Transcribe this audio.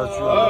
That's right.